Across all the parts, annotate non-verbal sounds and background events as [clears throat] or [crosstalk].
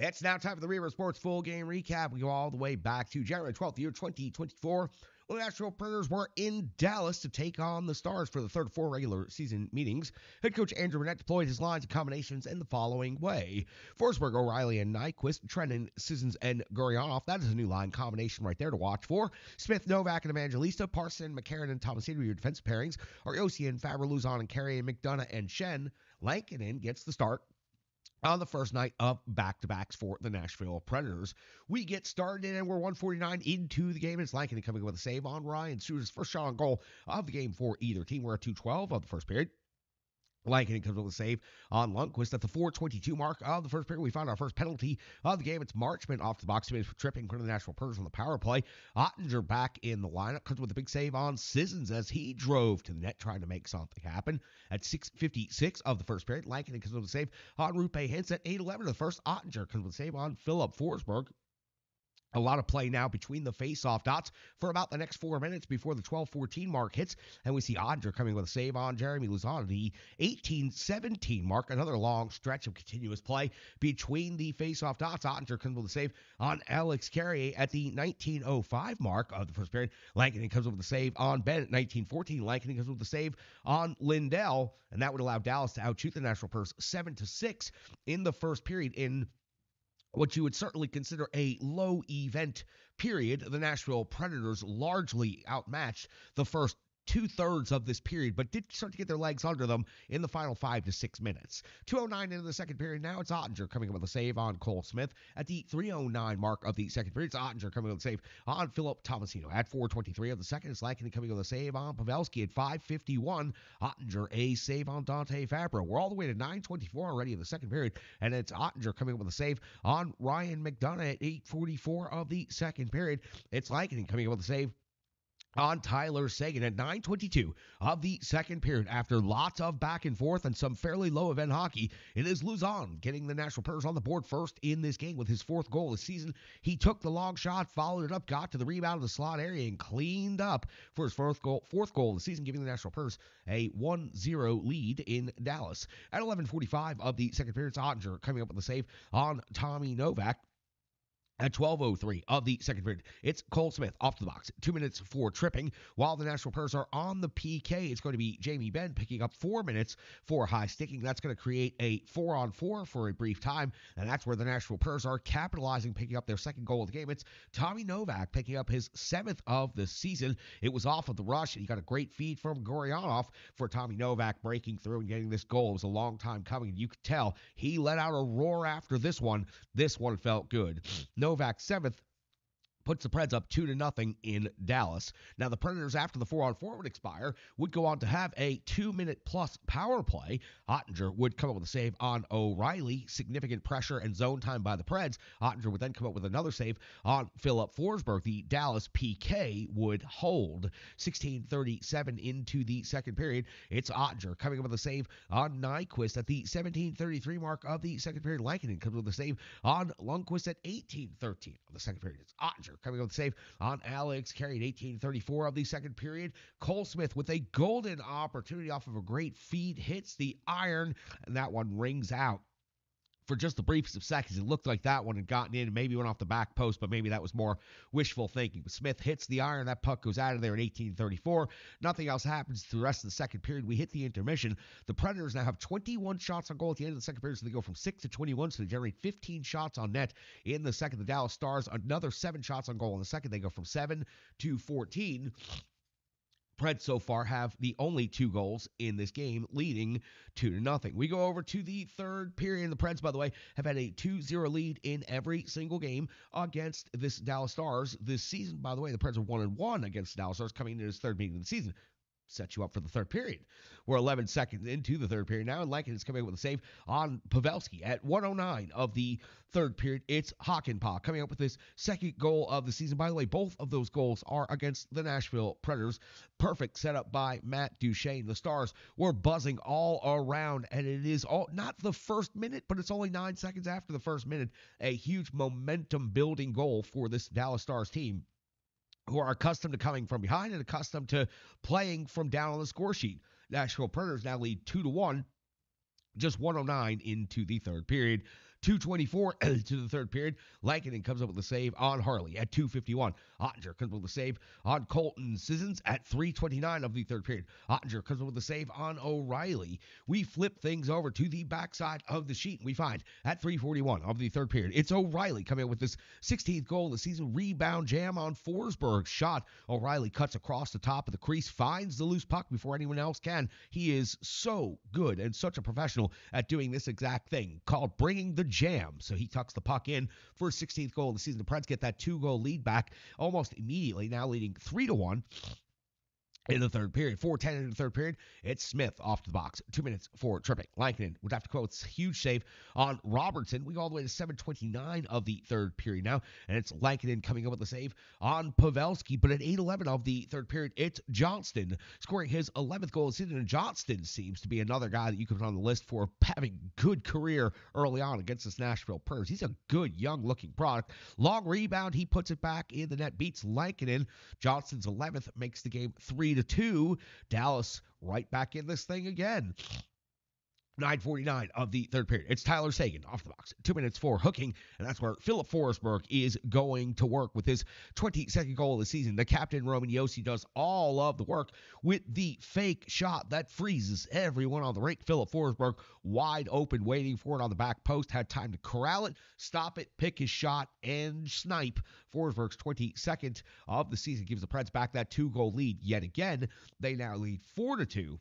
It's now time for the Reaver Sports full game recap. We go all the way back to January 12th, year 2024. when the Nashville Predators were in Dallas to take on the Stars for the third four regular season meetings. Head coach Andrew Brunette deployed his lines and combinations in the following way. Forsberg, O'Reilly, and Nyquist, Trenin, Sissons, and Gurianov. That is a new line combination right there to watch for. Smith, Novak, and Evangelista. Parssinen, McCarron, and Thomas Tomasino, your defensive pairings. Ariosi and Fabbro, Lauzon, and Carrier, and McDonagh, and Schenn. Lankinen gets the start on the first night of back to backs for the Nashville Predators. We get started and we're 149 into the game. It's Lankinen coming with a save on Ryan Suter's first shot on goal of the game for either team. We're at 212 of the first period. Lankinen comes with a save on Lundkvist at the 422 mark of the first period. We found our first penalty of the game. It's Marchment off the box for tripping for the Nashville Predators on the power play. Oettinger back in the lineup comes with a big save on Sissons as he drove to the net trying to make something happen. At 656 of the first period, Lankinen comes with a save on Roope Hintz at 811 of the first. Oettinger comes with a save on Philip Forsberg a lot of play now between the face-off dots for about the next four minutes before the 12-14 mark hits, and we see Oettinger coming with a save on Jeremy Lauzon at the 18-17 mark. Another long stretch of continuous play between the face-off dots. Oettinger comes with a save on Alex Carrier at the 19:05 mark of the first period. Lankinen comes with a save on Bennett 19-14. Lankinen comes with a save on Lindell, and that would allow Dallas to outshoot the Nashville Preds seven to six in the first period in what you would certainly consider a low event period. The Nashville Predators largely outmatched the first two thirds of this period, but did start to get their legs under them in the final five to six minutes. 209 into the second period. Now it's Oettinger coming up with a save on Cole Smith at the 309 mark of the second period. It's Oettinger coming up with a save on Philip Tomasino at 423 of the second. It's Lankinen coming up with a save on Pavelski at 551. Oettinger a save on Dante Fabbro. We're all the way to 924 already in the second period, and it's Oettinger coming up with a save on Ryan McDonagh at 844 of the second period. It's Lankinen coming up with a save on Tyler Seguin at 9:22 of the second period. After lots of back and forth and some fairly low event hockey, it is Lauzon getting the Nashville Predators on the board first in this game with his fourth goal of the season. He took the long shot, followed it up, got to the rebound of the slot area, and cleaned up for his fourth goal, fourth goal of the season, giving the Nashville Predators a 1-0 lead in Dallas. At 11:45 of the second period, it's Oettinger coming up with a save on Tommy Novak. At 12.03 of the second period, it's Cole Smith off the box. Two minutes for tripping. While the Nashville Predators are on the PK, it's going to be Jamie Benn picking up four minutes for high sticking. That's going to create a four on four for a brief time. And that's where the Nashville Predators are capitalizing, picking up their second goal of the game. It's Tommy Novak picking up his seventh of the season. It was off of the rush, and he got a great feed from Gurianov for Tommy Novak breaking through and getting this goal. It was a long time coming. You could tell he let out a roar after this one. This one felt good. Novak seventh puts the Preds up two to nothing in Dallas. Now the Predators, after the four on four would expire, would go on to have a two minute plus power play. Oettinger would come up with a save on O'Reilly. Significant pressure and zone time by the Preds. Oettinger would then come up with another save on Philip Forsberg. The Dallas PK would hold. 16:37 into the second period. It's Oettinger coming up with a save on Nyquist at the 17:33 mark of the second period. Lankinen comes with a save on Lundkvist at 18:13 of the second period. It's Oettinger coming a save on Alex at 1834 of the second period. Cole Smith with a golden opportunity off of a great feed hits the iron, and that one rings out for just the briefest of seconds, it looked like that one had gotten in and maybe went off the back post, but maybe that was more wishful thinking. But Smith hits the iron. That puck goes out of there in 1834. Nothing else happens through the rest of the second period. We hit the intermission. The Predators now have 21 shots on goal at the end of the second period, so they go from 6 to 21, so they generate 15 shots on net in the second. The Dallas Stars, another 7 shots on goal in the second. They go from 7 to 14. Preds so far have the only two goals in this game, leading two to nothing. We go over to the third period. The Preds, by the way, have had a 2-0 lead in every single game against this Dallas Stars this season. By the way, the Preds are one and one against Dallas Stars coming into this third meeting of the season set you up for the third period. We're 11 seconds into the third period now, and Lankinen is coming up with a save on Pavelski at 109 of the third period. It's Hakanpää coming up with his second goal of the season. By the way, both of those goals are against the Nashville Predators. Perfect setup by Matt Duchene. The Stars were buzzing all around, and it is all not the first minute, but it's only nine seconds after the first minute. A huge momentum building goal for this Dallas Stars team who are accustomed to coming from behind and accustomed to playing from down on the score sheet. Nashville Predators now lead two to one, just 109 into the third period. 224 [clears throat] to the third period. Lankinen comes up with a save on Harley at 251. Oettinger comes up with a save on Colton Sissons at 329 of the third period. Oettinger comes up with a save on O'Reilly. We flip things over to the backside of the sheet. And we find at 341 of the third period, it's O'Reilly coming up with this 16th goal of the season. Rebound jam on Forsberg shot. O'Reilly cuts across the top of the crease, finds the loose puck before anyone else can. He is so good and such a professional at doing this exact thing called bringing the jam. So he tucks the puck in for his 16th goal of the season. The Preds get that two goal lead back almost immediately, now leading 3 to 1 in the third period. 4-10 in the third period. It's Smith off to the box. Two minutes for tripping. Lankinen would have to quote huge save on Robertson. We go all the way to 7:29 of the third period now, and it's Lankinen coming up with the save on Pavelski. But at 8:11 of the third period, it's Johnston scoring his 11th goal of the season. And Johnston seems to be another guy that you could put on the list for having good career early on against this Nashville Predators. He's a good young-looking product. Long rebound, he puts it back in the net, beats Lankinen. Johnston's 11th makes the game three to two. Dallas right back in this thing again. 949 of the third period. It's Tyler Seguin off the box. Two minutes for hooking, and that's where Filip Forsberg is going to work with his 22nd goal of the season. The captain, Roman Josi, does all of the work with the fake shot that freezes everyone on the rink. Filip Forsberg wide open, waiting for it on the back post, had time to corral it, stop it, pick his shot, and snipe. Forsberg's 22nd of the season gives the Preds back that two goal lead yet again. They now lead 4 to 2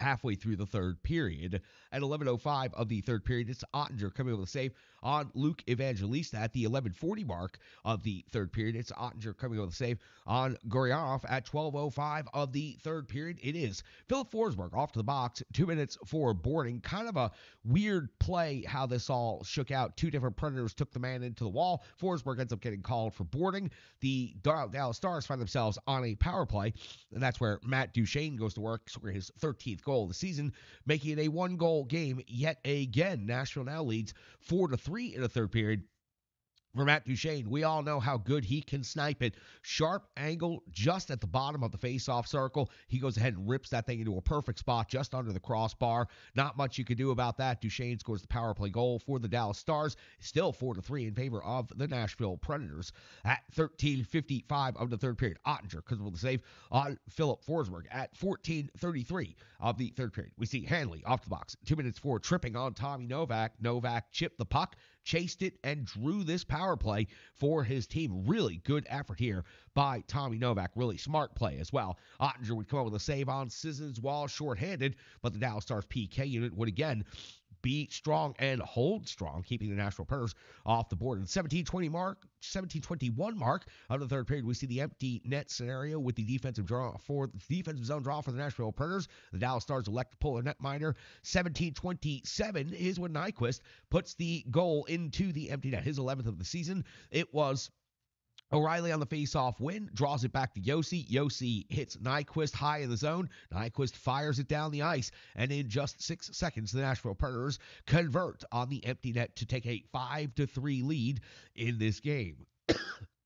halfway through the third period. At 11.05 of the third period, it's Oettinger coming up with a save on Luke Evangelista at the 11:40 mark of the third period. It's Oettinger coming up with a save on Gurianov at 12:05 of the third period. It is Filip Forsberg off to the box, two minutes for boarding. Kind of a weird play how this all shook out. Two different Predators took the man into the wall. Forsberg ends up getting called for boarding. The Dallas Stars find themselves on a power play, and that's where Matt Duchene goes to work, scoring his 13th goal of the season, making it a one-goal game yet again. Nashville now leads four to three three in the third period for Matt Duchene. We all know how good he can snipe it. Sharp angle just at the bottom of the face-off circle. He goes ahead and rips that thing into a perfect spot just under the crossbar. Not much you can do about that. Duchene scores the power play goal for the Dallas Stars. Still 4 to 3 in favor of the Nashville Predators. At 13:55 of the third period, Oettinger comes with the save on Filip Forsberg. At 14:33 of the third period, we see Hanley off the box. Two minutes for tripping on Tommy Novak. Novak chipped the puck chased it, and drew this power play for his team. Really good effort here by Tommy Novak. Really smart play as well. Oettinger would come up with a save on Sissons while shorthanded, but the Dallas Stars PK unit would again be strong and hold strong, keeping the Nashville Predators off the board. In 1720 mark, 1721 mark of the third period, we see the empty net scenario with the defensive draw for the defensive zone draw for the Nashville Predators. The Dallas Stars elect to pull a netminder. 1727 is when Nyquist puts the goal into the empty net, his 11th of the season. It was O'Reilly on the face-off win, draws it back to Josi. Josi hits Nyquist high in the zone. Nyquist fires it down the ice, and in just six seconds, the Nashville Predators convert on the empty net to take a five to three lead in this game. [coughs]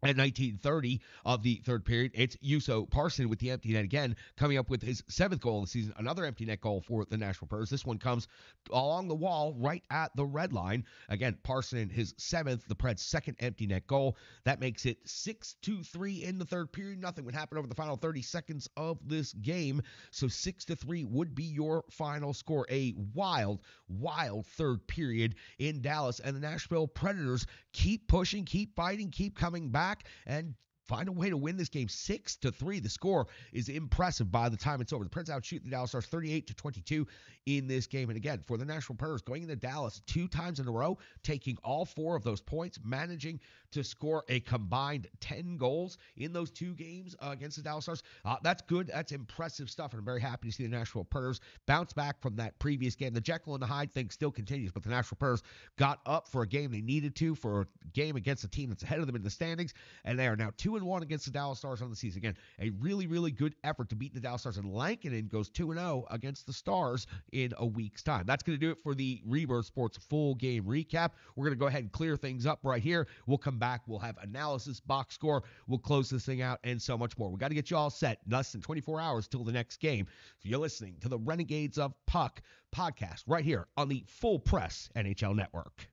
At 1930 of the third period, it's Juuso Parssinen with the empty net again, coming up with his seventh goal of the season, another empty net goal for the Nashville Predators. This one comes along the wall right at the red line. Again, Parssinen, his seventh, the Preds' second empty net goal. That makes it 6 to 3 in the third period. Nothing would happen over the final 30 seconds of this game. So 6 to 3 would be your final score. A wild, wild third period in Dallas. And the Nashville Predators keep pushing, keep fighting, keep coming back back and find a way to win this game six to three. The score is impressive by the time it's over. The Prince outshoot the Dallas Stars 38 to 22 in this game. And again, for the Nashville Predators, going into Dallas two times in a row, taking all four of those points, managing to score a combined 10 goals in those two games uh, against the Dallas Stars. Uh, that's good. That's impressive stuff. And I'm very happy to see the Nashville Predators bounce back from that previous game. The Jekyll and the Hyde thing still continues, but the Nashville Predators got up for a game they needed to for a game against a team that's ahead of them in the standings, and they are now 2 and one against the Dallas Stars on the season. Again, a really, really good effort to beat the Dallas Stars. And Lankinen goes 2 0 against the Stars in a week's time. That's going to do it for the Rebirth Sports full game recap. We're going to go ahead and clear things up right here. We'll come back. We'll have analysis, box score. We'll close this thing out, and so much more. We got to get you all set. Less than 24 hours till the next game. So you're listening to the Renegades of Puck podcast right here on the Full Press NHL Network.